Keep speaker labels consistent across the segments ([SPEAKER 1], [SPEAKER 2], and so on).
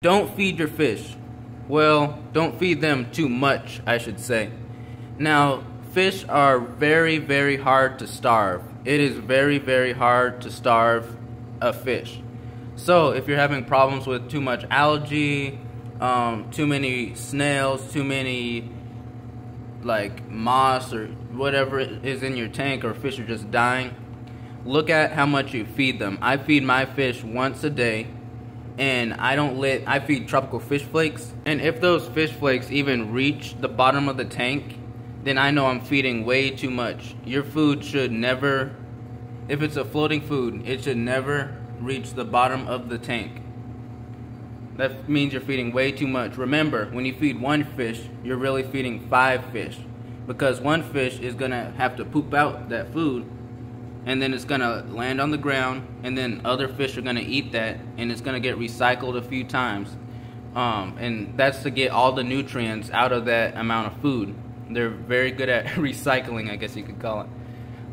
[SPEAKER 1] Don't feed your fish. Well, don't feed them too much, I should say. Now, fish are very, very hard to starve. It is very, very hard to starve a fish. So, if you're having problems with too much algae, um, too many snails, too many like moss or whatever is in your tank, or fish are just dying, look at how much you feed them. I feed my fish once a day and I don't let I feed tropical fish flakes and if those fish flakes even reach the bottom of the tank then I know I'm feeding way too much. Your food should never if it's a floating food, it should never reach the bottom of the tank. That means you're feeding way too much. Remember, when you feed one fish, you're really feeding five fish because one fish is going to have to poop out that food and then it's gonna land on the ground, and then other fish are gonna eat that, and it's gonna get recycled a few times. Um, and that's to get all the nutrients out of that amount of food. They're very good at recycling, I guess you could call it.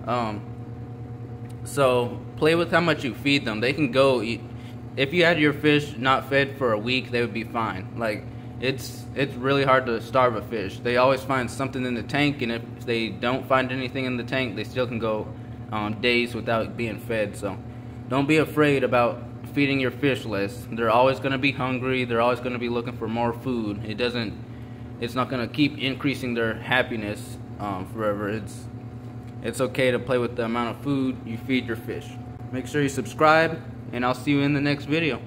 [SPEAKER 1] Um, so play with how much you feed them. They can go eat. If you had your fish not fed for a week, they would be fine. Like it's it's really hard to starve a fish. They always find something in the tank, and if they don't find anything in the tank, they still can go um, days without being fed. So don't be afraid about feeding your fish less. They're always going to be hungry. They're always going to be looking for more food. It doesn't. It's not going to keep increasing their happiness um, forever. It's it's okay to play with the amount of food you feed your fish. Make sure you subscribe, and I'll see you in the next video.